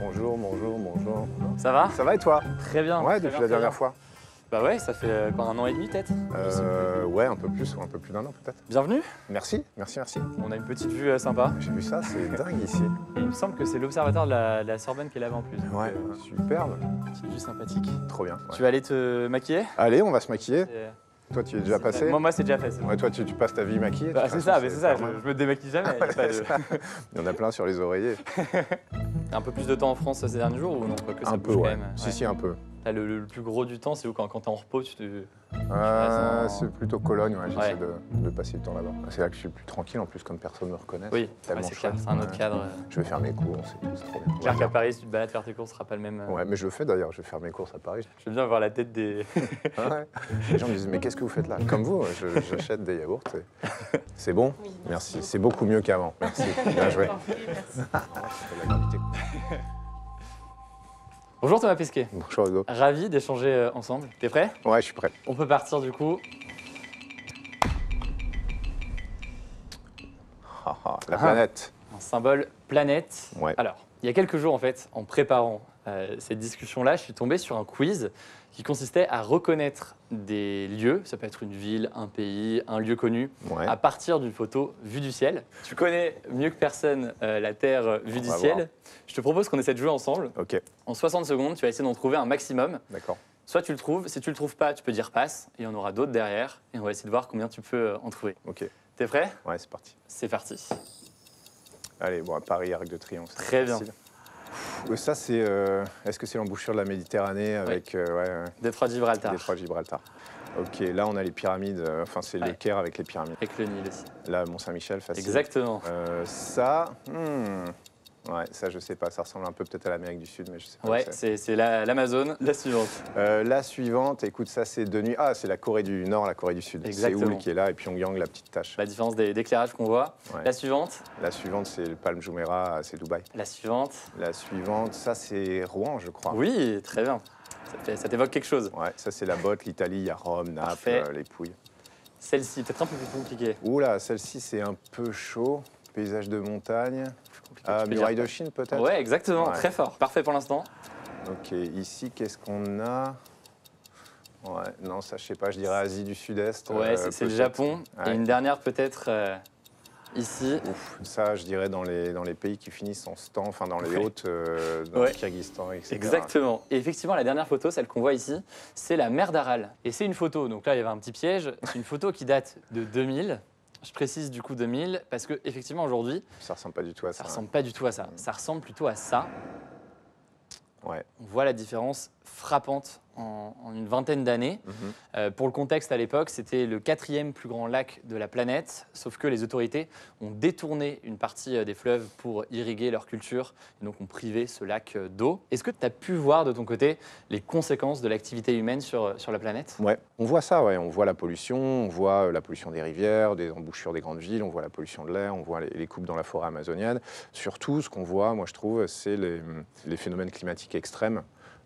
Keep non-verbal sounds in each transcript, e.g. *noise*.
Bonjour, bonjour, bonjour. Ça va Ça va et toi Très bien. Ouais, très depuis bien, la dernière bien. fois. Bah ouais, ça fait euh, quoi, un an et demi peut-être Euh, ouais, un peu plus ou un peu plus d'un an peut-être. Bienvenue. Merci, merci, merci. On a une petite vue euh, sympa. J'ai vu ça, c'est *laughs* dingue ici. Et il me semble que c'est l'observatoire de la, de la Sorbonne qui est là-bas en plus. Ouais, euh, superbe. petite vue sympathique. Trop bien. ouais. Tu vas aller te maquiller? Allez, on va se maquiller. Toi, tu es déjà passé Moi, moi c'est déjà fait. Ouais, toi, tu, tu passes ta vie maquillée. Bah, c'est ça, mais c'est ça, je, me démaquille jamais. y a pas de- Il y en a plein sur les oreillers. *laughs* Un peu plus de temps en France ces derniers jours ou non ça un peu, quand ouais. Si, si, un peu. Là, le, le plus gros du temps, c'est où quand, quand t'es en repos, tu te. Euh, Ouais, c'est plutôt Cologne, ouais, j'essaie Ouais. de, de passer du temps là-bas. C'est là que je suis plus tranquille en plus, comme personne ne me reconnaît. Oui, ouais, c'est clair, c'est un autre cadre. Je vais faire mes cours, c'est tout, c'est trop bien. Clair qu'à Paris, si tu te balades faire tes courses, ce sera pas le même. euh, Ouais, mais je le fais d'ailleurs, je vais faire mes courses à Paris. J'aime bien voir la tête des. *laughs* Ouais. Les gens me disent, mais qu'est-ce que vous faites là? Comme vous, je- j'achète des yaourts. et- C'est bon? Oui, Merci, c'est beaucoup mieux qu'avant. Merci, bien joué. *laughs* Merci. Bonjour Thomas Pesquet. Bonjour Hugo. Ravi d'échanger euh, ensemble. T'es prêt? Ouais, je suis prêt. On peut partir du coup. Ah, ah, la Ah. planète. Un symbole planète. Ouais. Alors, il y a quelques jours en fait, en préparant euh, cette discussion-là, je suis tombé sur un quiz qui consistait à reconnaître des lieux, ça peut être une ville, un pays, un lieu connu, Ouais. à partir d'une photo vue du ciel. Tu connais mieux que personne euh, la Terre euh, vue On du ciel. voir. Je te propose qu'on essaie de jouer ensemble. Ok, En 60 secondes, tu vas essayer d'en trouver un maximum. d'accord. Soit tu le trouves, si tu le trouves pas, tu peux dire passe, et il y en aura d'autres derrière, et on va essayer de voir combien tu peux euh, en trouver. Ok, T'es prêt? Ouais, c'est parti. C'est parti. Allez, bon, à Paris, Arc de Triomphe. Très bien. facile. Euh, Ça, c'est. euh, Est-ce que c'est l'embouchure de la Méditerranée avec euh, ouais, ouais, Détroit de Gibraltar. des trois Gibraltar Ok, là, on a les pyramides. euh, Enfin, c'est le Ouais. Caire avec les pyramides. Avec le Nil aussi. Là, Mont-Saint-Michel, facile. Exactement. Euh, ça, hmm, ouais, ça je sais pas, ça ressemble un peu peut-être à l'Amérique du Sud, mais je sais pas. Ouais, c'est. c'est c'est la- suivante. Euh, la suivante, écoute, ça c'est de nuit. Ah, c'est la Corée du Nord, la Corée du Sud. Exactement. Séoul qui est là et Pyongyang, la petite tache. La différence des- d'éclairage qu'on voit. Ouais. La suivante. La suivante, c'est le Palm Jumeirah, c'est Dubaï. La suivante. La suivante, ça c'est Rouen, je crois. Oui, très bien. Ça t'évoque quelque chose. Ouais, ça c'est la botte, l'Italie, il y a Rome, Naples, euh, les Pouilles. Celle-ci, peut-être un peu plus compliquée. Oula, celle-ci c'est un peu chaud. Paysage de montagne. Ah, muraille de Chine peut-être Ouais, exactement. Ouais. Très fort. Parfait pour l'instant. Ok, ici, qu'est-ce qu'on a? Ouais, non, ça, je sais pas, je dirais Asie du Sud-Est. Ouais, euh, c'est- le. Japon. Et une dernière peut-être euh, ici. Ouf, ça, je dirais dans les, dans les pays qui finissent en stan, enfin dans les Ouais. hautes, euh, dans le Kyrgyzstan, etc. Exactement. Et effectivement, la dernière photo, celle qu'on voit ici, c'est la mer d'Aral. Et c'est une photo, donc là il y avait un petit piège, c'est une photo qui date de 2000. Je précise du coup 2000 parce que effectivement aujourd'hui, Ça ressemble pas du tout à ça. ça ressemble pas du tout à ça. Ça ressemble plutôt à ça. Ouais. On voit la différence frappante en, en une vingtaine d'années. Mhm. Euh, pour le contexte, à l'époque, c'était le quatrième plus grand lac de la planète, sauf que les autorités ont détourné une partie euh, des fleuves pour irriguer leur culture, et donc ont privé ce lac euh, d'eau. Est-ce que tu as pu voir de ton côté les conséquences de l'activité humaine sur, sur la planète? Ouais, on voit ça, ouais. on voit la pollution, on voit la pollution des rivières, des embouchures des grandes villes, on voit la pollution de l'air, on voit les, les coupes dans la forêt amazonienne. Surtout, ce qu'on voit, moi je trouve, c'est les, les phénomènes climatiques extrêmes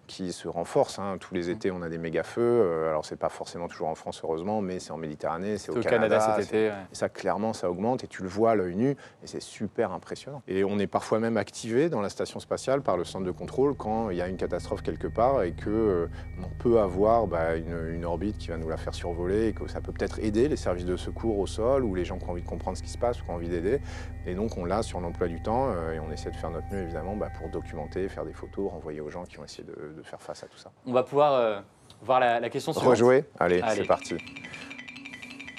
qui se renforcent. hein. Tous les étés, on a des méga feux. Euh, alors, c'est pas forcément toujours en France, heureusement, mais c'est en Méditerranée, c'est au, Au Canada, cet été, ouais. Et ça, clairement, ça augmente et tu le vois à l'œil nu et c'est super impressionnant. Et on est parfois même activé dans la station spatiale par le centre de contrôle quand il y a une catastrophe quelque part et que euh, on peut avoir bah, une, une orbite qui va nous la faire survoler et que ça peut peut-être aider les services de secours au sol ou les gens qui ont envie de comprendre ce qui se passe ou qui ont envie d'aider. Et donc on l'a sur l'emploi du temps euh, et on essaie de faire notre mieux évidemment bah, pour documenter, faire des photos, renvoyer aux gens qui ont essayé de, de faire face à tout ça. On va pouvoir euh, voir la, la question suivante. Rejouer Allez, Allez. c'est parti.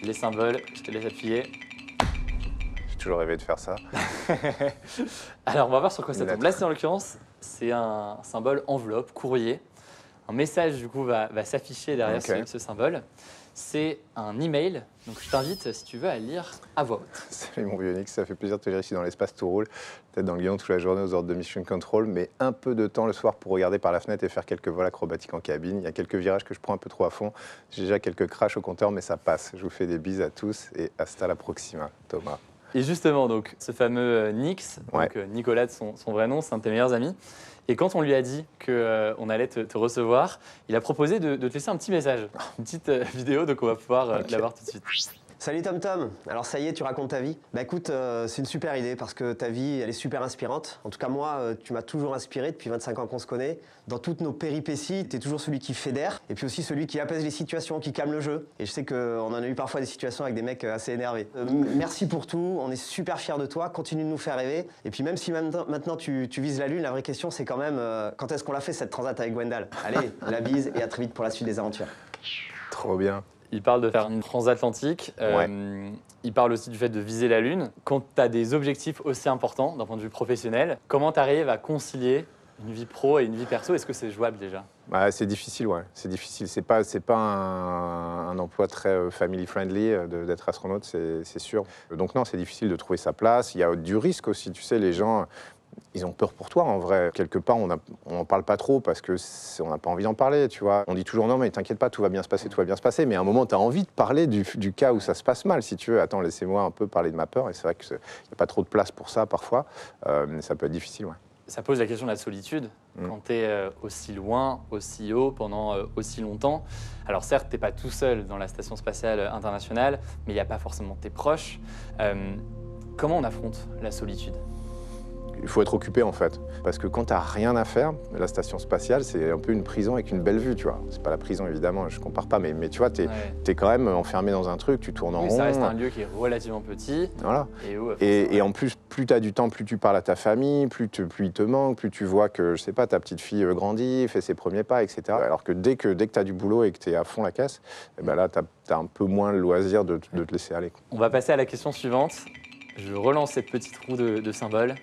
Les symboles, je te laisse appuyer. J'ai toujours rêvé de faire ça. *laughs* Alors, on va voir sur quoi ça tombe. Là, c'est en l'occurrence, c'est un symbole enveloppe, courrier. Un message, du coup, va, va s'afficher derrière ce symbole. C'est un email. Donc, je t'invite, si tu veux, à lire à voix haute. *laughs* Salut mon vieux Nick, ça fait plaisir de te lire ici dans l'espace tout roule. Peut-être dans le guidon toute la journée aux ordres de mission control, mais un peu de temps le soir pour regarder par la fenêtre et faire quelques vols acrobatiques en cabine. Il y a quelques virages que je prends un peu trop à fond. J'ai déjà quelques crashs au compteur, mais ça passe. Je vous fais des bises à tous et hasta la proxima, Thomas. Et justement, donc, ce fameux euh, Nix, donc, Ouais. euh, Nicolas de son, son vrai nom, c'est un de tes meilleurs amis. Et quand on lui a dit qu'on allait te, te recevoir, il a proposé de, de te laisser un petit message, *laughs* une petite euh, vidéo, donc on va pouvoir euh, Ok. la voir tout de suite. Salut Tom Tom. Alors ça y est, tu racontes ta vie. Bah écoute, euh, c'est une super idée parce que ta vie, elle est super inspirante. En tout cas moi, euh, tu m'as toujours inspiré depuis 25 ans qu'on se connaît. Dans toutes nos péripéties, tu es toujours celui qui fédère et puis aussi celui qui apaise les situations, qui calme le jeu. Et je sais qu'on en a eu parfois des situations avec des mecs euh, assez énervés. Merci pour tout, on est super fiers de toi, continue de nous faire rêver. Et puis même si maintenant, tu, tu vises la lune, la vraie question c'est quand même quand est-ce qu'on l'a fait cette transat avec Gwendal Allez, la bise et à très vite pour la suite des aventures. Trop bien. Il parle de faire une transatlantique. euh, Il parle aussi du fait de viser la Lune. Quand tu as des objectifs aussi importants d'un point de vue professionnel, comment tu arrives à concilier une vie pro et une vie perso? Est-ce que c'est jouable déjà? Bah, c'est difficile, ouais. C'est difficile. C'est pas, c'est pas un, un emploi très euh, family friendly euh, d'être astronaute, c'est sûr. Donc non, c'est difficile de trouver sa place. Il y a du risque aussi. Tu sais, les gens, ils ont peur pour toi en vrai. Quelque part, on n'en parle pas trop parce que on n'a pas envie d'en parler, tu vois. On dit toujours non, mais t'inquiète pas, tout va bien se passer, tout va bien se passer. Mais à un moment, tu as envie de parler du, du cas où ça se passe mal, si tu veux. Attends, laissez-moi un peu parler de ma peur. Et c'est vrai qu'il n'y a pas trop de place pour ça parfois. Euh, mais ça peut être difficile, ouais. Ça pose la question de la solitude Mm. quand tu es aussi loin, aussi haut, pendant euh, aussi longtemps. Alors certes, tu n'es pas tout seul dans la Station spatiale internationale, mais il n'y a pas forcément tes proches. Euh, comment on affronte la solitude? Il faut être occupé en fait. Parce que quand tu n'as rien à faire, la station spatiale, c'est un peu une prison avec une belle vue, tu vois. C'est pas la prison évidemment, je compare pas, mais, mais tu vois, tu es, Ouais. quand même enfermé dans un truc, tu tournes en Oui, rond. ça reste un lieu qui est relativement petit Voilà. et où... Et, et en plus, plus tu as du temps, plus tu parles à ta famille, plus, tu- plus il te manque, plus tu vois que, je sais pas, ta petite fille euh, grandit, fait ses premiers pas, etc. Alors que dès que, dès que tu as du boulot et que tu es à fond la caisse, eh ben là, tu as, un peu moins le loisir de, de te laisser aller. On va passer à la question suivante. Je relance cette petite roue de, de symboles.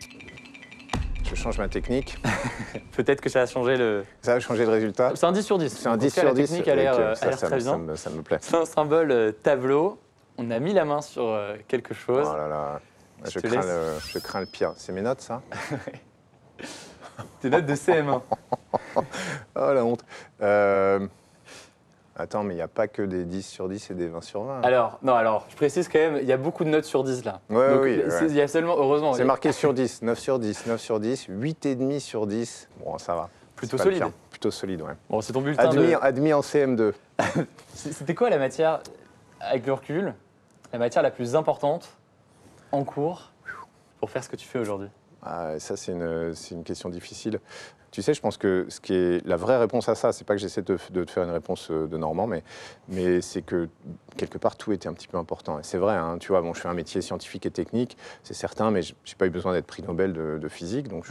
Je change ma technique. *laughs* Peut-être que ça a changé le... Ça a changé de résultat C'est un 10 sur 10. C'est un En 10 tout cas, sur la 10. technique a l'air Ok, euh, ça, me- bien. ça me- ça me plaît. C'est un symbole euh, tableau. On a mis la main sur euh, quelque chose. Oh là là, Je je te crains, laisse. le, je crains le pire. C'est mes notes, ça *laughs* Tes notes de CM1. *laughs* Oh la honte. Attends, mais il n'y a pas que des 10 sur 10 et des 20 sur 20. Alors, non, alors, je précise quand même, il y a beaucoup de notes sur 10 là. Ouais, Donc, oui, ouais. Il y a seulement, heureusement, C'est marqué *laughs* sur 10, 9 sur 10, 9 sur 10, 8,5 sur 10. Bon, ça va. plutôt solide. Plutôt solide, ouais. Bon, c'est ton bulletin Admis, de... admis en CM2. *laughs* C'était quoi la matière, avec le recul, la matière la plus importante en cours pour faire ce que tu fais aujourd'hui? Ah, ça, c'est une, c'est une question difficile. Tu sais, je pense que la vraie réponse à ça, c'est pas que j'essaie de, te faire une réponse euh, de Normand, mais, c'est que quelque part tout était un petit peu important. Et c'est vrai, hein, tu vois, bon, je fais un métier scientifique et technique, c'est certain, mais j'ai pas eu besoin d'être prix Nobel de, physique, donc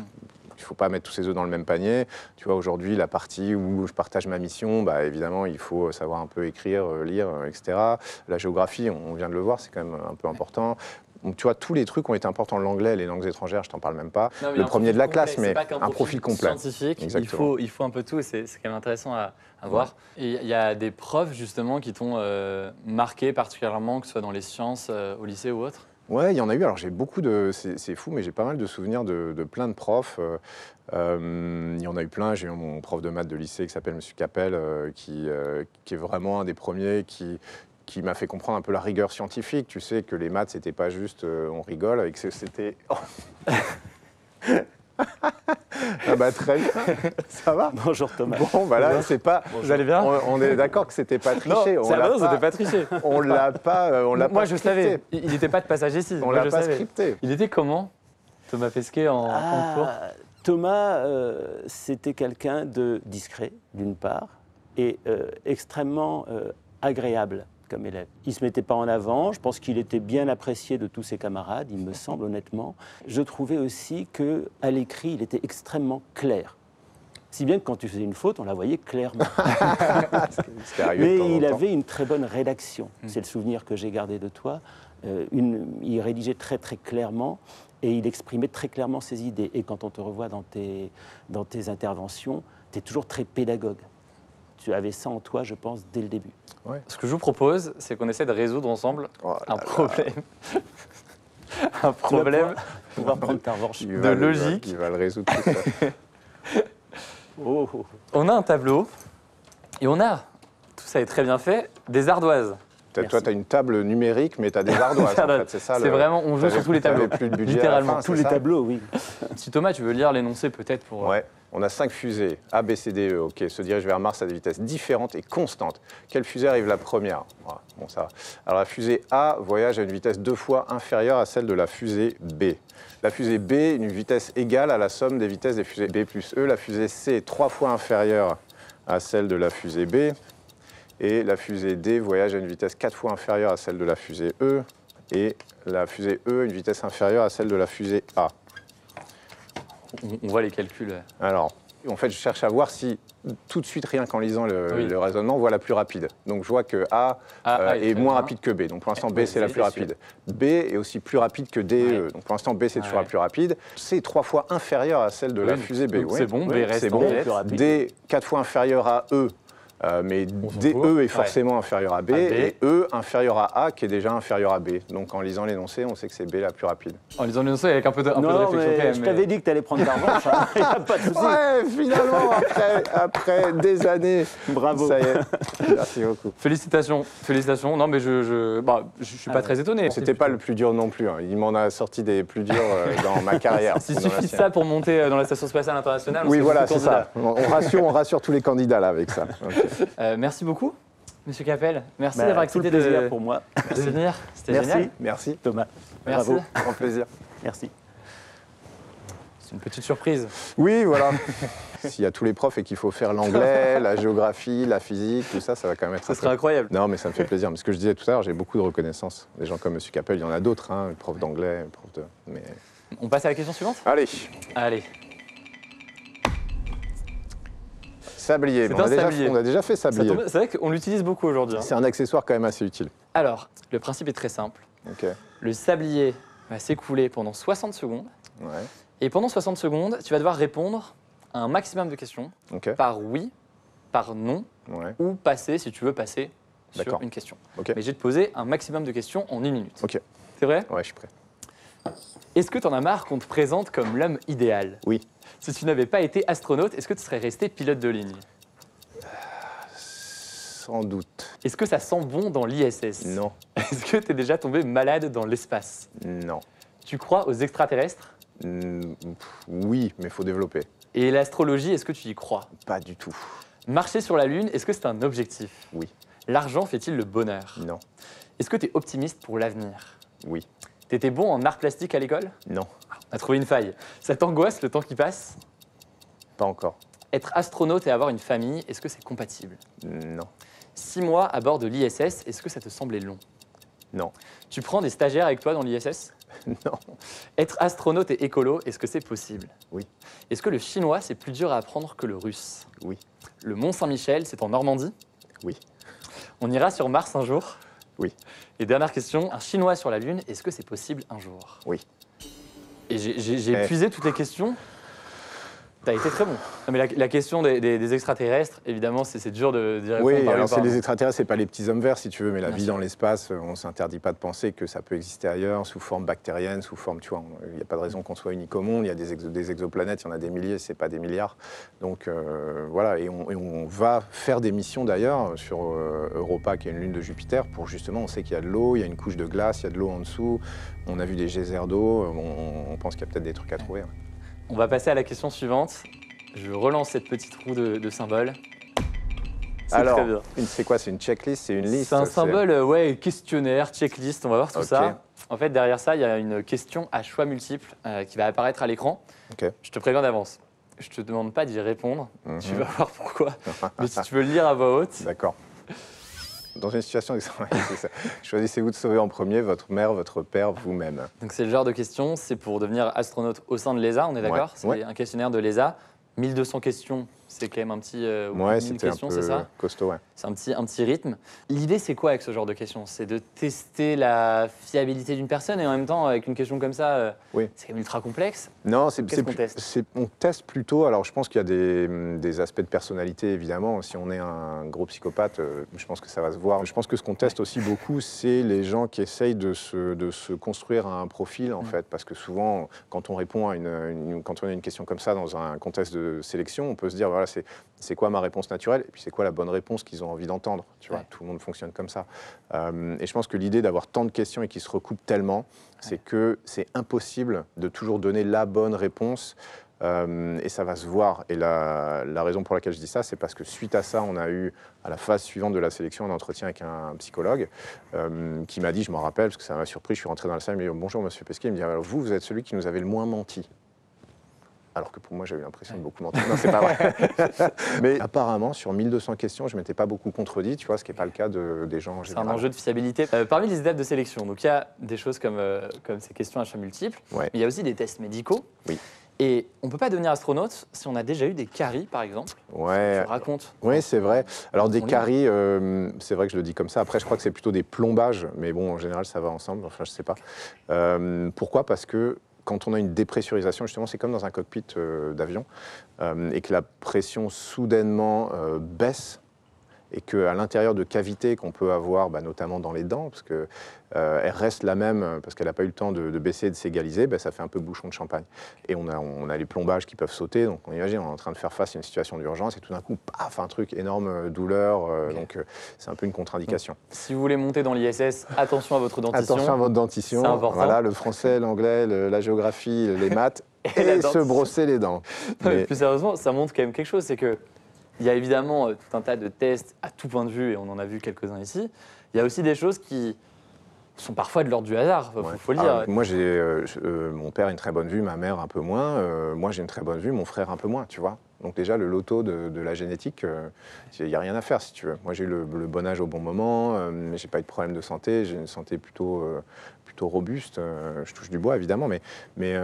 il faut pas mettre tous ses œufs dans le même panier. Tu vois, aujourd'hui, la partie où je partage ma mission, bah, évidemment, il faut savoir un peu écrire, euh, lire, euh, etc. La géographie, on vient de le voir, c'est quand même un peu important. Donc, tu vois, tous les trucs ont été importants. L'anglais, les langues étrangères, je t'en parle même pas. Non, le premier profil de la complet, classe, mais un profil complet. Scientifique, il faut, il faut un peu tout et c'est quand même intéressant à, à voir. Et il y a des profs justement qui t'ont euh, marqué particulièrement, que ce soit dans les sciences, euh, au lycée ou autre? Ouais, il y en a eu. Alors j'ai beaucoup de, c'est fou, mais j'ai pas mal de souvenirs de, de plein de profs. Euh, euh, il y en a eu plein. J'ai eu mon prof de maths de lycée qui s'appelle Monsieur Capel, euh, qui, euh, qui est vraiment un des premiers qui qui m'a fait comprendre un peu la rigueur scientifique. Tu sais que les maths c'était pas juste euh, on rigole, et que c'était. *laughs* ah bah très bien, ça va. Bonjour Thomas. Bon, bah là, c'est pas. Vous allez bien On, on est d'accord que c'était pas triché. on ça l'a c'était pas triché. On l'a pas. euh, On l'a Moi pas je scripté. savais, il n'était pas de passage ici. On l'a pas savais. scripté. Il était comment Thomas Pesquet en, en cours? Ah, Thomas, euh, c'était quelqu'un de discret, d'une part, et euh, extrêmement euh, agréable comme élève. Il ne se mettait pas en avant, je pense qu'il était bien apprécié de tous ses camarades, il me semble honnêtement. Je trouvais aussi qu'à l'écrit, il était extrêmement clair. Si bien que quand tu faisais une faute, on la voyait clairement. *laughs* Mais il avait une très bonne rédaction. Mm. C'est le souvenir que j'ai gardé de toi. Euh, une- il rédigeait très très clairement et il exprimait très clairement ses idées. Et quand on te revoit dans tes, dans tes interventions, tu es toujours très pédagogue. Tu avais ça en toi, je pense, dès le début. Ce que je vous propose, c'est qu'on essaie de résoudre ensemble Oh un là. problème. *laughs* un problème. On *laughs* va prendre ta revanche. Il de va logique. Il va le résoudre tout. *laughs* Oh, oh. On a un tableau et on a, tout ça est très bien fait, des ardoises. Toi, tu as une table numérique, mais tu as des ardoises. en fait, c'est ça. C'est le- vraiment, on joue sur tous les tableaux. plus de budget à la Littéralement, fin, Tous les ça tableaux, oui. Si Thomas, tu veux lire l'énoncé peut-être pour. euh, Ouais. On a cinq fusées, A, B, C, D, E, ok, se dirigent vers Mars à des vitesses différentes et constantes. Quelle fusée arrive la première? Bon, ça la fusée A voyage à une vitesse deux fois inférieure à celle de la fusée B. La fusée B, une vitesse égale à la somme des vitesses des fusées B plus E. La fusée C trois fois inférieure à celle de la fusée B. Et la fusée D voyage à une vitesse quatre fois inférieure à celle de la fusée E. Et la fusée E, une vitesse inférieure à celle de la fusée A. On, on voit les calculs. Alors, en fait, je cherche à voir si tout de suite, rien qu'en lisant le, Oui. le raisonnement, on voit la plus rapide. Donc je vois que A, A, euh, A est moins rapide que B. Donc pour l'instant, B, c'est la plus rapide. B est aussi plus rapide que D. et Ouais. E. Donc pour l'instant, B, c'est toujours Ouais. la plus rapide. C est trois fois inférieure à celle de la fusée B. oui. c'est bon, B reste bon. Plus rapide. D, quatre fois inférieur à E. euh, mais DE est forcément inférieur à B, À B. et E inférieur à A qui est déjà inférieur à B. Donc en lisant l'énoncé, on sait que c'est B la plus rapide. En lisant le avec un peu de, un peu de Non, réflexion mais quand même. je mais- t'avais dit que tu allais prendre ta revanche. hein. *laughs* Il n'y a pas de souci. Ouais, finalement, après, après des années, Bravo. ça y est. Merci beaucoup. Félicitations, félicitations. Non, mais je, je, bah, je, suis pas Ah, très étonné. C'était pas le plus dur non plus. hein. Il m'en a sorti des plus durs euh, dans ma carrière. *laughs* La suffit ça pour monter euh, dans la station spatiale internationale. on Oui, voilà, c'est ça. On rassure, on rassure tous les candidats là avec ça. Euh, merci beaucoup, Monsieur Capel. Merci Bah, d'avoir tout le accepté plaisir de, pour moi. de venir. C'était Merci. génial. Merci. Thomas. Merci. Bravo. Grand plaisir. Merci. C'est une petite surprise. Oui, voilà. *laughs* S'il y a tous les profs et qu'il faut faire l'anglais, la géographie, la physique, tout ça, ça va quand même être. Ce un serait peu- incroyable. Non, mais ça me fait plaisir. Mais ce que je disais tout à l'heure, j'ai beaucoup de reconnaissance. Des gens comme M. Capel, il y en a d'autres, hein, prof d'anglais, prof de. Mais On passe à la question suivante? Allez, Allez. Sablier. On a, un déjà, sablier. on a déjà fait sablier. C'est vrai qu'on l'utilise beaucoup aujourd'hui. hein. C'est un accessoire quand même assez utile. Alors, le principe est très simple. Le sablier va s'écouler pendant 60 secondes. Ouais. Et pendant 60 secondes, tu vas devoir répondre à un maximum de questions par oui, par non, Ouais. ou passer si tu veux passer sur une question. Ok. Mais je vais te poser un maximum de questions en une minute. Ok. C'est vrai? Ouais, je suis prêt. Est-ce que tu en as marre qu'on te présente comme l'homme idéal? Oui. Si tu n'avais pas été astronaute, est-ce que tu serais resté pilote de ligne Sans doute. Est-ce que ça sent bon dans l'ISS Non. *laughs* Est-ce que tu es déjà tombé malade dans l'espace Non. Tu crois aux extraterrestres pff, Oui, mais il faut développer. Et l'astrologie, est-ce que tu y crois Pas du tout. Marcher sur la Lune, est-ce que c'est un objectif Oui. L'argent fait-il le bonheur Non. Est-ce que tu es optimiste pour l'avenir Oui. T'étais bon en art plastique à l'école? Non. On a trouvé une faille. Ça t'angoisse le temps qui passe? Pas encore. Être astronaute et avoir une famille, est-ce que c'est compatible? Non. Six mois à bord de l'ISS, est-ce que ça te semblait long? Non. Tu prends des stagiaires avec toi dans l'ISS *laughs* Non. Être astronaute et écolo, est-ce que c'est possible? Oui. Est-ce que le chinois, c'est plus dur à apprendre que le russe? Oui. Le Mont Saint-Michel, c'est en Normandie? Oui. On ira sur Mars un jour? Oui. Et dernière question, un chinois sur la Lune, est-ce que c'est possible un jour? Oui. Et j'ai- Eh. épuisé toutes les questions. T'as été très bon. Non, mais la, la question des, des- des extraterrestres, évidemment, c'est dur de répondre. Oui, alors c'est les extraterrestres, c'est pas les petits hommes verts si tu veux, mais la Bien vie sûr. dans l'espace, euh, on s'interdit pas de penser que ça peut exister ailleurs, sous forme bactérienne, sous forme, tu vois, il n'y a pas de raison qu'on soit unique au monde, il y a des, exo- des exoplanètes, il y en a des milliers, c'est pas des milliards. Donc euh, voilà, et on, et on va faire des missions d'ailleurs sur euh, Europa, qui est une lune de Jupiter, pour justement, on sait qu'il y a de l'eau, il y a une couche de glace, il y a de l'eau en dessous, on a vu des geysers d'eau, on, on pense qu'il y a peut-être des trucs à trouver. hein. On va passer à la question suivante. Je relance cette petite roue de, de symboles. Alors, c'est quoi? C'est une checklist C'est une liste C'est un symbole, ouais, questionnaire, checklist, on va voir tout ça. En fait, derrière ça, il y a une question à choix multiples euh, qui va apparaître à l'écran. Je te préviens d'avance. Je te demande pas d'y répondre, Mhm. tu vas voir pourquoi. *laughs* Mais si tu veux le lire à voix haute, D'accord. Dans une situation extrêmement c'est ça. *laughs* choisissez-vous de sauver en premier votre mère, votre père, vous-même. donc c'est le genre de question, c'est pour devenir astronaute au sein de l'ESA, on est d'accord Ouais, C'est ouais. un questionnaire de l'ESA. 1200 questions, c'est quand même un petit. euh, ou Ouais, 1000 c'était un peu c'est ça costaud, ouais. C'est un petit, un petit rythme. L'idée, c'est quoi avec ce genre de questions? C'est de tester la fiabilité d'une personne et en même temps, avec une question comme ça, euh, Oui. c'est quand même ultra complexe. Non, c'est teste c'est- On teste plutôt. Alors, je pense qu'il y a des, hum, des aspects de personnalité, évidemment. Si on est un gros psychopathe, euh, je pense que ça va se voir. Je pense que ce qu'on teste aussi beaucoup, c'est les gens qui essayent de se, de se construire un profil, en Mm. fait. Parce que souvent, quand on répond à une, une- quand on a une question comme ça dans un contexte de sélection, on peut se dire voilà, c'est c'est quoi ma réponse naturelle et puis c'est quoi la bonne réponse qu'ils ont envie d'entendre. Tu vois, Ouais. tout le monde fonctionne comme ça. Euh, et je pense que l'idée d'avoir tant de questions et qui se recoupent tellement, c'est que c'est impossible de toujours donner la bonne réponse. Euh, et ça va se voir. Et la, la raison pour laquelle je dis ça, c'est parce que suite à ça, on a eu, à la phase suivante de la sélection, un entretien avec un, psychologue euh, qui m'a dit, je m'en rappelle, parce que ça m'a surpris, je suis rentré dans la salle, il m'a dit Bonjour, monsieur Pesquet. Il me dit Alors, vous, vous êtes celui qui nous avait le moins menti. Alors que pour moi, j'avais l'impression de beaucoup mentir. Non, c'est pas vrai. *laughs* Mais apparemment, sur 1200 questions, je ne m'étais pas beaucoup contredit, tu vois, ce qui n'est pas le cas de, des gens en C'est un général. enjeu de fiabilité. Euh, parmi les étapes de sélection, donc il y a des choses comme, euh, comme ces questions à choix multiples, Ouais. mais il y a aussi des tests médicaux. Oui. Et on ne peut pas devenir astronaute si on a déjà eu des caries, par exemple. Ouais. Tu racontes. Oui, c'est vrai. Alors des caries, euh, c'est vrai que je le dis comme ça. Après, je crois que c'est plutôt des plombages, mais bon, en général, ça va ensemble. Enfin, je sais pas. Euh, pourquoi? Parce que quand on a une dépressurisation, justement, c'est comme dans un cockpit euh, d'avion, euh, et que la pression soudainement euh, baisse. Et qu'à l'intérieur de cavités qu'on peut avoir, bah, notamment dans les dents, parce qu'elle reste la même, euh, parce qu'elle n'a pas eu le temps de, de baisser et de s'égaliser, bah, ça fait un peu bouchon de champagne. Et on a, on a les plombages qui peuvent sauter, donc on imagine, on est en train de faire face à une situation d'urgence, et tout d'un coup, paf, un truc, énorme euh, douleur, euh, donc euh, c'est un peu une contre-indication. Si vous voulez monter dans l'ISS, attention à votre dentition. Attention à votre dentition, C'est important. voilà, le français, l'anglais, le- la géographie, les *laughs* maths, Et se brosser les dents. Non, mais Mais- plus sérieusement, ça montre quand même quelque chose, c'est que il y a évidemment euh, tout un tas de tests à tout point de vue, et on en a vu quelques-uns ici. Il y a aussi des choses qui sont parfois de l'ordre du hasard, Ouais. faut le Ah, dire. moi, j'ai euh, euh, mon père a une très bonne vue, ma mère un peu moins. euh, moi, j'ai une très bonne vue, mon frère un peu moins, tu vois. Donc déjà, le loto de, de la génétique, il n'y a rien à faire, si tu veux. Moi, j'ai eu le, le bon âge au bon moment, mais j'ai pas eu de problème de santé. J'ai une santé plutôt, plutôt robuste. je touche du bois, évidemment, mais, mais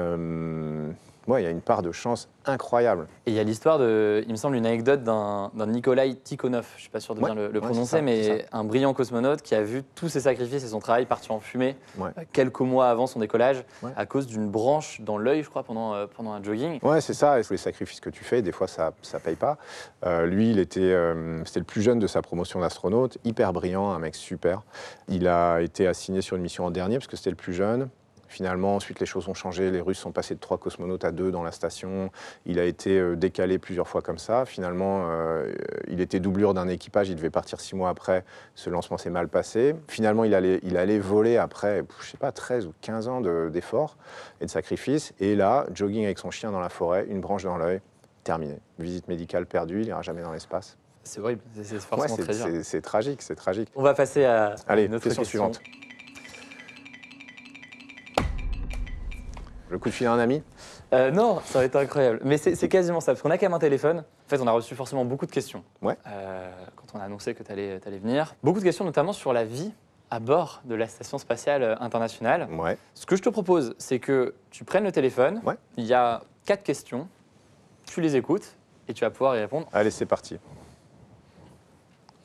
ouais, il y a une part de chance incroyable. Et il y a l'histoire de, il me semble, une anecdote d'un d'un Nikolai Tikhonov, je ne suis pas sûr de bien le, prononcer, ça, mais un brillant cosmonaute qui a vu tous ses sacrifices et son travail partir en fumée Ouais. euh, quelques mois avant son décollage à cause d'une branche dans l'œil, je crois, pendant, euh, pendant un jogging. Ouais, c'est ça. Et tous les sacrifices que tu fais, des fois, ça ne paye pas. Euh, lui, il était, euh, c'était le plus jeune de sa promotion d'astronaute, hyper brillant, un mec super. Il a été assigné sur une mission en dernier parce que c'était le plus jeune. Finalement, ensuite, les choses ont changé. Les Russes sont passés de trois cosmonautes à deux dans la station. Il a été euh, décalé plusieurs fois comme ça. Finalement, euh, il était doublure d'un équipage. Il devait partir six mois après. Ce lancement s'est mal passé. Finalement, il allait, il allait voler après, je sais pas, 13 ou 15 ans de- d'efforts et de sacrifices. Et là, jogging avec son chien dans la forêt, une branche dans l'œil, terminé. Visite médicale perdue, il n'ira jamais dans l'espace. C'est horrible, c'est- Ouais, très dur. tragique, c'est tragique. On va passer à, Allez, une autre question suivante. Le coup de fil à un ami Euh, non, ça va être incroyable. Mais c'est quasiment ça, parce qu'on a quand même un téléphone. En fait, on a reçu forcément beaucoup de questions Ouais. euh, quand on a annoncé que tu allais, venir. Beaucoup de questions, notamment sur la vie à bord de la Station spatiale euh, internationale. Ouais. Ce que je te propose, c'est que tu prennes le téléphone. Ouais. Il y a quatre questions. Tu les écoutes et tu vas pouvoir y répondre. Allez, c'est parti.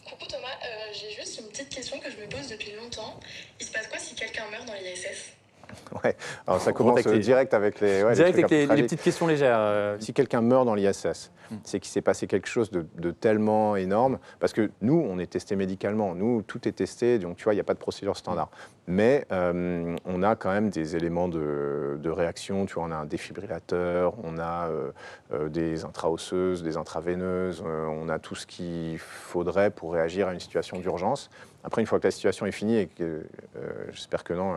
Coucou Thomas, euh, j'ai juste une petite question que je me pose depuis longtemps. Il se passe quoi si quelqu'un meurt dans l'ISS Ouais. Alors ça commence euh, direct avec les. ouais, Direct avec les, petites questions légères. euh, Si quelqu'un meurt dans l'ISS, Mm. c'est qu'il s'est passé quelque chose de, de tellement énorme. Parce que nous, on est testé médicalement. Nous, tout est testé. Donc, tu vois, il n'y a pas de procédure standard. Mais euh, on a quand même des éléments de, de réaction. Tu vois, on a un défibrillateur, on a des intraosseuses, des intraveineuses. on a tout ce qu'il faudrait pour réagir à une situation d'urgence. Après, une fois que la situation est finie et que, euh, j'espère que non,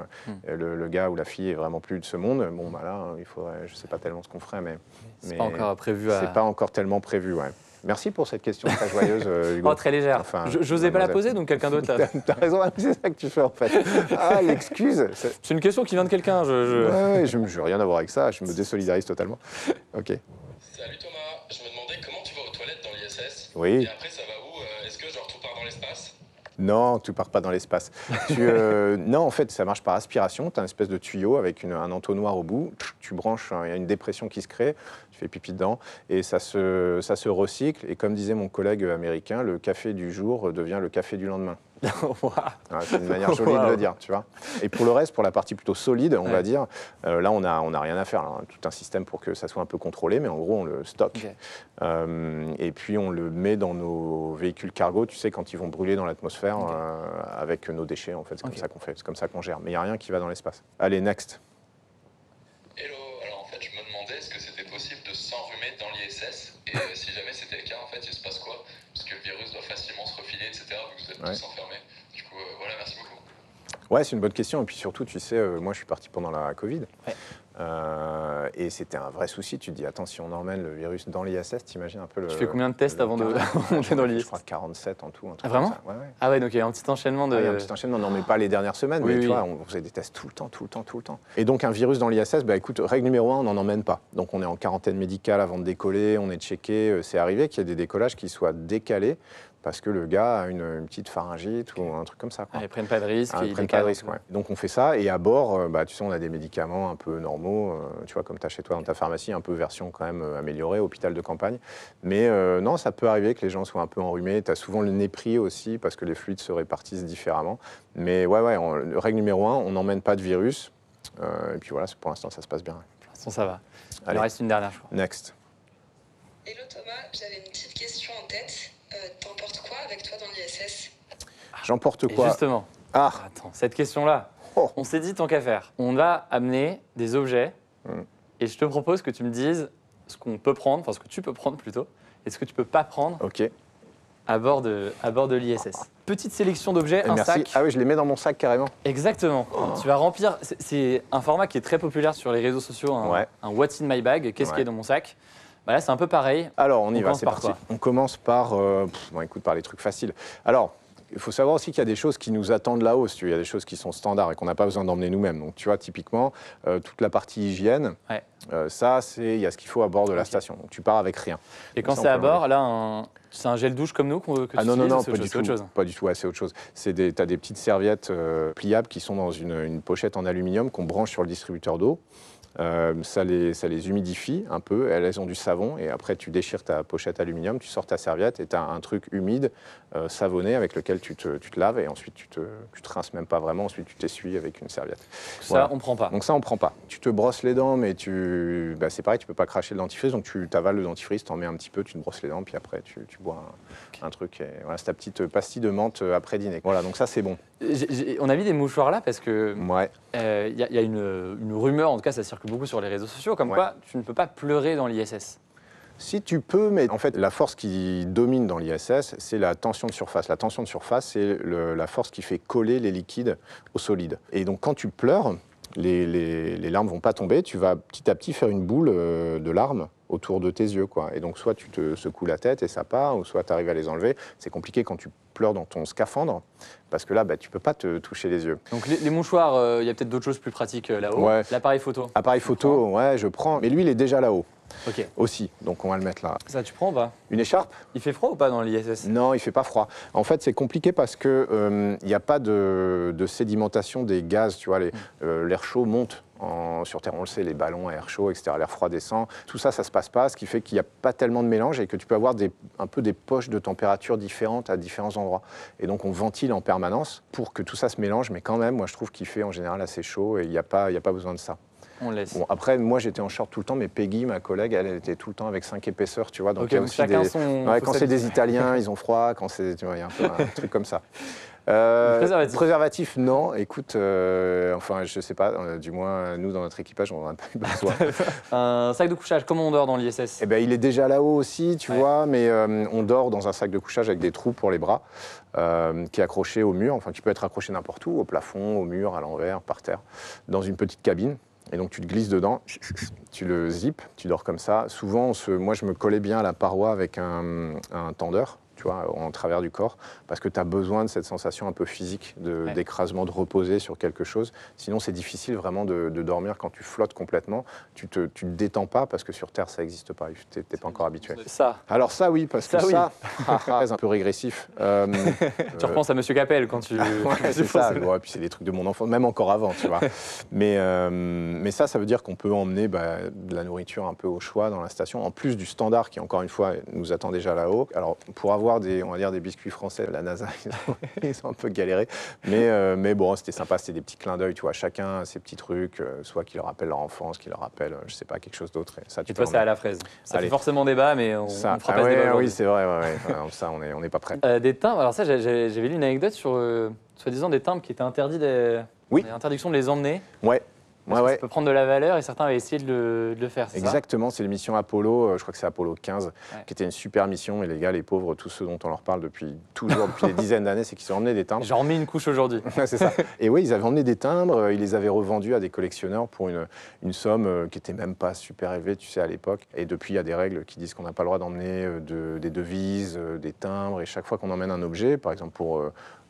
euh, le, le gars ou la fille est vraiment plus de ce monde, bon, bah là, il faudrait, je ne sais pas tellement ce qu'on ferait, mais c'est mais pas encore prévu à. c'est pas encore tellement prévu, ouais. Merci pour cette question très joyeuse, euh, Hugo. *laughs* Oh, très légère. Enfin, Je- J'osais pas la poser, donc quelqu'un d'autre l'a. *laughs* T'as raison, *laughs* c'est ça que tu fais en fait. Ah, l'excuse. c'est- une question qui vient de quelqu'un. Je, je- Ouais, ouais, je veux rien avoir avec ça, je me désolidarise totalement. Ok. Salut Thomas, je me demandais comment tu vas aux toilettes dans l'ISS? Oui. Et après ça Non, tu pars pas dans l'espace. Euh, *laughs* non, en fait, ça marche par aspiration. Tu as une espèce de tuyau avec une- un entonnoir au bout. Tu branches, hein, il y a une dépression qui se crée. Tu fais pipi dedans et ça se, ça se recycle. Et comme disait mon collègue américain, le café du jour devient le café du lendemain. *laughs* Ouah. Ah, c'est une manière *laughs* jolie de le dire, tu vois. Et pour le reste, pour la partie plutôt solide, on Ouais. va dire, euh, là, on n'a on a rien à faire. là. tout un système pour que ça soit un peu contrôlé, mais en gros, on le stocke. Ok. Euh, et puis, on le met dans nos véhicules cargo, tu sais, quand ils vont brûler dans l'atmosphère Ok. euh, avec nos déchets, en fait. C'est comme Ok. ça qu'on fait, c'est comme ça qu'on gère. Mais il n'y a rien qui va dans l'espace. Allez, next. Hello, alors en fait je me demandais est-ce que c'était possible de s'enrhumer dans l'ISS? Et euh, si jamais c'était le cas, en fait il se passe quoi? Parce que le virus doit facilement se refiler, etc. Vous êtes Ouais. tous. Du coup, euh, voilà, merci beaucoup. Ouais, c'est une bonne question. Et puis surtout, tu sais, euh, moi, je suis parti pendant la Covid. Ouais. Euh, et c'était un vrai souci. Tu te dis, attends, si on emmène le virus dans l'ISS, t'imagines un peu le. Tu fais combien de tests avant de *laughs* monter dans l'ISS Je crois 47 en tout. un truc Ah, vraiment comme ça. Ouais, ouais. Ah ouais, donc il y a un petit enchaînement de... Ah, il y a un petit enchaînement, non mais pas les dernières semaines, Oui, mais tu vois, on faisait des tests tout le temps, tout le temps, tout le temps. Et donc un virus dans l'ISS, bah écoute, règle numéro un, on n'en emmène pas. Donc on est en quarantaine médicale avant de décoller, on est checké. Euh, C'est arrivé qu'il y ait des décollages qui soient décalés parce que le gars a une, une petite pharyngite ou un truc comme ça. quoi. Ah, ils prennent pas de risque. Ah, ils prennent pas de risque, ouais. Donc on fait ça et à bord, euh, bah, tu sais, on a des médicaments un peu normaux, euh, tu vois, comme tu as chez toi dans ta pharmacie, un peu version quand même euh, améliorée, hôpital de campagne. Mais euh, non, ça peut arriver que les gens soient un peu enrhumés. Tu as souvent le nez pris aussi parce que les fluides se répartissent différemment. Mais ouais, ouais, on- règle numéro un, on n'emmène pas de virus. Euh, et puis voilà, pour l'instant, ça se passe bien. De toute façon, ça va. Il Allez. en reste une dernière, je crois. Next. Hello Thomas, j'avais une petite question en tête. Euh, avec toi dans l'ISS J'emporte Et quoi justement, Ah, attends, cette question-là, Oh. on s'est dit tant qu'à faire. On va amener des objets Hmm. et je te propose que tu me dises ce qu'on peut prendre, enfin ce que tu peux prendre plutôt, et ce que tu peux pas prendre ok. À bord de, à bord de l'ISS. Petite sélection d'objets, un Merci. sac. Ah oui, je les mets dans mon sac carrément. Exactement. Tu vas remplir. c'est- un format qui est très populaire sur les réseaux sociaux, un, Ouais. un What's in my bag Qu'est-ce qui Ouais. est dans mon sac Bah Là, c'est un peu pareil. Alors, on y va, c'est par parti. quoi On commence par, euh, pff, bon, écoute, par les trucs faciles. Alors, il faut savoir aussi qu'il y a des choses qui nous attendent là-haut. Il y a des choses qui sont standards et qu'on n'a pas besoin d'emmener nous-mêmes. Donc, tu vois, typiquement, euh, toute la partie hygiène, Ouais. euh, ça, c'est il y a ce qu'il faut à bord de la station. Donc, tu pars avec rien. Et quand c'est à bord, là, un- c'est un gel douche comme nous qu'on- que Ah tu non, non, non, c'est pas du, tout, chose. pas du tout. ouais, c'est autre chose. Tu as des petites serviettes euh, pliables qui sont dans une, une pochette en aluminium qu'on branche sur le distributeur d'eau. Euh, ça, les, ça les humidifie un peu, elles ont du savon, et après tu déchires ta pochette aluminium, tu sors ta serviette et tu as un truc humide, euh, savonné, avec lequel tu te, tu te laves, et ensuite tu te, tu te rinces même pas vraiment, ensuite tu t'essuies avec une serviette. Ça, Voilà. on prend pas. Donc ça, on prend pas. Tu te brosses les dents, mais tu, bah, c'est pareil, tu peux pas cracher le dentifrice, donc tu t'avales le dentifrice, t'en mets un petit peu, tu te brosses les dents, puis après tu, tu bois un, un truc. Et voilà, c'est ta petite pastille de menthe euh, après dîner. Voilà, donc ça c'est bon. On a mis des mouchoirs là parce que Ouais. euh, il y, a- il y a une, une rumeur, en tout cas, ça circule beaucoup sur les réseaux sociaux, comme Ouais. quoi tu ne peux pas pleurer dans l'ISS. Si tu peux, mais en fait, la force qui domine dans l'ISS, c'est la tension de surface. La tension de surface, c'est la force qui fait coller les liquides au solide. Et donc, quand tu pleures, les, les, les larmes vont pas tomber. Tu vas petit à petit faire une boule euh, de larmes autour de tes yeux. Quoi. Et donc, soit tu te secoues la tête et ça part, ou soit tu arrives à les enlever. C'est compliqué quand tu pleures dans ton scaphandre, parce que là, bah, tu peux pas te toucher les yeux. Donc les, les mouchoirs, euh, il y a peut-être d'autres choses plus pratiques euh, là-haut. Ouais. L'appareil photo. Appareil photo, ouais, je prends. Mais lui, il est déjà là-haut Ok. aussi. Donc, on va le mettre là. Ça, tu prends ou pas? Une écharpe? Il fait froid ou pas dans l'ISS? Non, il fait pas froid. En fait, c'est compliqué parce que euh, il n'y a pas de, de sédimentation des gaz. Tu vois, les- euh, l'air chaud monte. En, sur Terre, on le sait, les ballons à air chaud, etc., l'air froid descend. Tout ça, ça se passe pas, ce qui fait qu'il n'y a pas tellement de mélange et que tu peux avoir des, un peu des poches de température différentes à différents endroits. Et donc, on ventile en permanence pour que tout ça se mélange, mais quand même, moi, je trouve qu'il fait en général assez chaud et il n'y a, pas- il y a pas besoin de ça. On laisse. Bon, après, moi, j'étais en short tout le temps, mais Peggy, ma collègue, elle, elle était tout le temps avec cinq épaisseurs, tu vois. Donc, Ok, il y a donc aussi chacun des... son. Ouais, faut quand c'est des Italiens, ils ont froid. Quand c'est, tu vois, il y a un peu un truc comme ça. *laughs* Euh, Préservatif. préservatif, non. Écoute, euh, enfin, je sais pas. euh, du moins, nous, dans notre équipage, on n'en a pas eu besoin. *laughs* Un sac de couchage, comment on dort dans l'ISS? Eh ben, il est déjà là-haut aussi, tu Ouais. vois, mais euh, on dort dans un sac de couchage avec des trous pour les bras, qui est accroché au mur. Enfin, qui peut être accroché n'importe où, au plafond, au mur, à l'envers, par terre, dans une petite cabine. Et donc, tu te glisses dedans, tu le zippes, tu dors comme ça. Souvent, moi, je me collais bien à la paroi avec un, un tendeur, tu vois, en travers du corps, parce que tu as besoin de cette sensation un peu physique de- Ouais. d'écrasement, de reposer sur quelque chose. Sinon, c'est difficile vraiment de, de dormir quand tu flottes complètement. Tu te, tu te détends pas, parce que sur Terre, ça n'existe pas. Tu n'es pas encore habitué. Ça. Alors ça, oui, parce que Ça, oui. ça, *laughs* *laughs* c'est un peu régressif. Euh, *laughs* Tu euh, repenses à Monsieur Capel quand tu. Ouais, c'est ça. Ouais, puis c'est des trucs de mon enfant, même encore avant, tu vois. mais, euh, mais ça, ça veut dire qu'on peut emmener bah, de la nourriture un peu au choix dans la station, en plus du standard qui, encore une fois, nous attend déjà là-haut. Alors, pour avoir des, on va dire, des biscuits français, la NASA, *laughs* ils ont, ils ont un peu galéré. Mais, euh, mais bon, c'était sympa, c'était des petits clins d'œil, tu vois. Chacun ses petits trucs, euh, soit qui leur rappellent leur enfance, qui leur rappellent, euh, je sais pas, quelque chose d'autre. Et ça, tu Tu peux passes à la fraise. Ça Allez. fait forcément débat, mais on, ça. on fera Ah pas ce débat oui, c'est vrai, ouais, ouais. Enfin, ça, on n'est on pas prêt. Euh, des timbres, alors ça, j'avais lu une anecdote sur, soi-disant, des timbres qui étaient interdits, des... Oui. des interdictions de les emmener. Ouais. Parce Ouais, que ouais. Ça peut prendre de la valeur et certains avaient essayé de le, de le faire, Exactement, c'est l'émission Apollo, euh, je crois que c'est Apollo 15, Ouais. qui était une super mission. Et les gars, les pauvres, tous ceux dont on leur parle depuis toujours, depuis des *laughs* dizaines d'années, c'est qu'ils ont emmené des timbres. J'en remets une couche aujourd'hui. *laughs* C'est ça. Et oui, ils avaient emmené des timbres, euh, ils les avaient revendus à des collectionneurs pour une, une somme euh, qui était même pas super élevée, tu sais, à l'époque. Et depuis, il y a des règles qui disent qu'on n'a pas le droit d'emmener de- des devises, des timbres. Et chaque fois qu'on emmène un objet, par exemple pour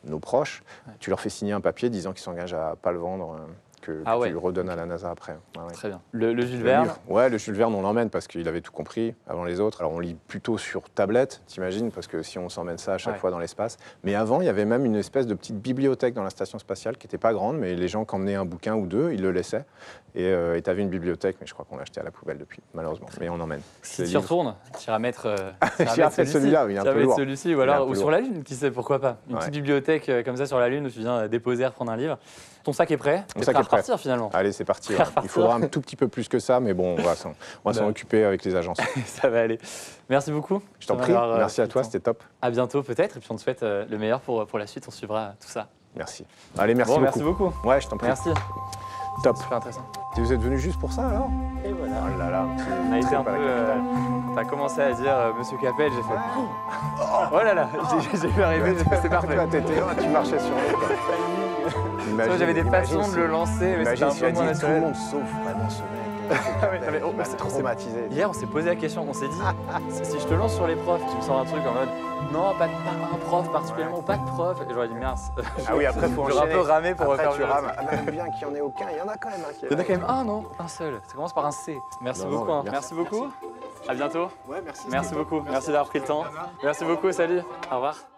nos proches, tu leur fais signer un papier disant qu'ils s'engagent à pas le vendre, que, que Ah ouais. tu le redonnes à la NASA après. Ouais. Très bien. Le, le Jules Le Verne, livre. Ouais, le Jules Verne, on l'emmène parce qu'il avait tout compris avant les autres. Alors on lit plutôt sur tablette, t'imagines, parce que si on s'emmène ça à chaque Ouais. fois dans l'espace. Mais avant, il y avait même une espèce de petite bibliothèque dans la station spatiale qui n'était pas grande, mais les gens qui emmenaient un bouquin ou deux, ils le laissaient. Et euh, tu avais une bibliothèque, mais je crois qu'on l'a acheté à la poubelle depuis, malheureusement. Mais on emmène. si tu retournes, tu iras mettre, euh, t'iras mettre celui-là, oui, un peu lourd. celui-ci, peu ou sur la Lune, qui sait, pourquoi pas. Une petite bibliothèque euh, comme ça sur la Lune où tu viens euh, déposer, reprendre un livre. Ton sac est prêt Mon sac à est prêt. repartir finalement. Allez, c'est parti. Ouais. *laughs* repartir. Il faudra un tout petit peu plus que ça, mais bon, on va s'en Bah. occuper avec les agences. *laughs* ça va aller. Merci beaucoup. Je t'en prie, avoir, euh, merci à toi, c'était top. À bientôt peut-être, et puis on te souhaite euh, le meilleur pour, pour la suite. On suivra tout ça. Merci. Allez, merci bon, beaucoup. merci beaucoup. Ouais, je t'en prie. Merci. Top. Super intéressant. Vous êtes venu juste pour ça alors? Et voilà. Oh là là. On a été un peu. Euh. T'as commencé à dire euh, Monsieur Capel, j'ai fait. Oh là là, *laughs* j'ai- j'ai vu arriver, j'ai fait, c'est parfait. Toi, t'étais là, tu marchais sur l'eau. Imagine- J'avais des façons de le lancer, mais c'était un peu moins dit tout le naturel. monde sauf vraiment ce mec. *laughs* Ah non, mais on- s'est- traumatisé. Hier, on s'est posé la question, on s'est dit, *laughs* si je te lance sur les profs, tu me sors un truc en mode, non, pas, de- pas un prof particulièrement, pas de prof, et j'aurais dit, mince. Ah *laughs* oui, après, faut J'aurais un peu ramé pour Après, refaire tu rames. Ah, bien qu'il y en ait aucun, il y en a quand même un qui est Il y en a quand même un, non Un seul. Ça commence par un C. Merci Non, beaucoup. hein. merci. Merci beaucoup. À bientôt. Ouais, merci. Merci beaucoup. Merci d'avoir pris le temps. Merci beaucoup. Salut. Au revoir.